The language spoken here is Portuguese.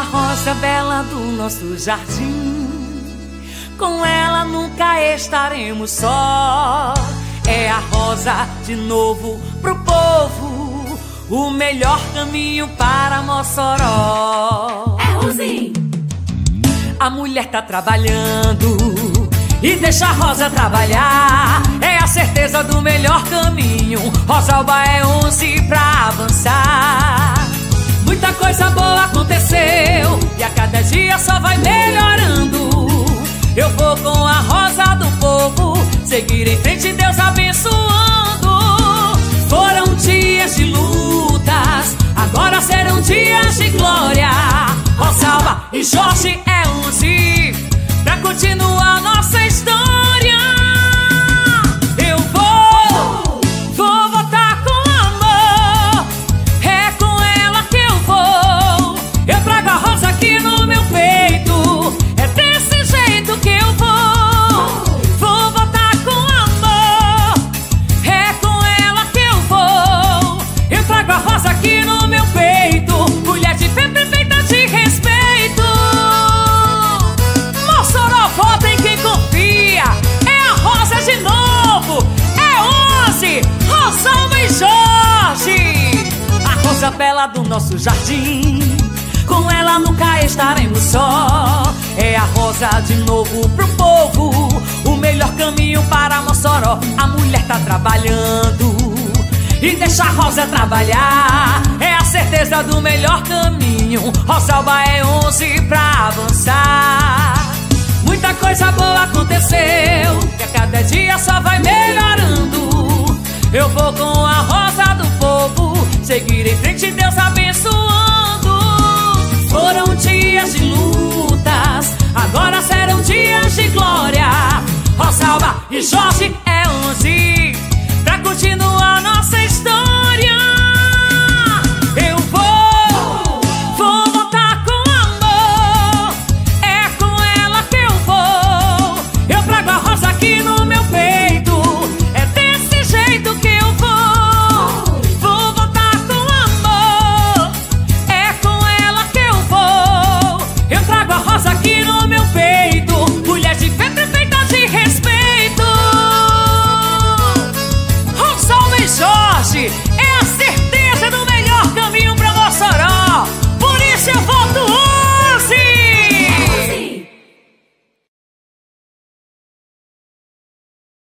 rosa bela do nosso jardim. Com ela nunca estaremos só. É a rosa de novo pro povo. O melhor caminho para Mossoró. É Rosinho. A mulher tá trabalhando e deixa a Rosa trabalhar. É a certeza do melhor caminho. Rosalba é onze pra avançar. Muita coisa boa aconteceu e a cada dia só vai melhorando. Eu vou com a rosa do povo seguir em frente, Deus abençoando. Foram dias de lutas, agora serão dias de glória. Rosalba e Jorge é A rosa bela do nosso jardim. Com ela nunca estaremos só. É a rosa de novo pro povo. O melhor caminho para Mossoró. A mulher tá trabalhando. E deixa a Rosa trabalhar É a certeza do melhor caminho Rosalba é 11 pra avançar Muita coisa boa aconteceu Seguir em frente, Deus abençoando